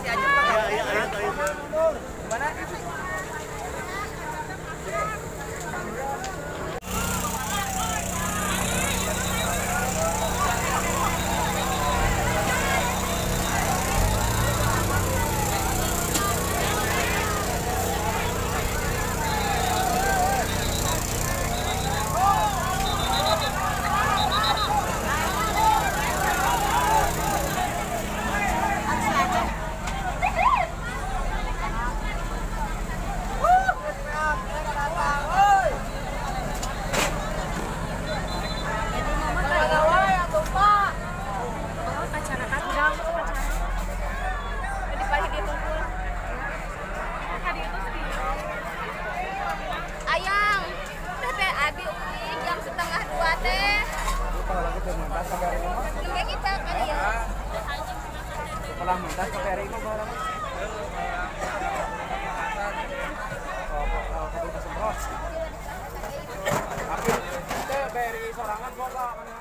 Bisa. Barang. Oh, kalau ke semprot. Tapi itu BRI sorangan kok Pak.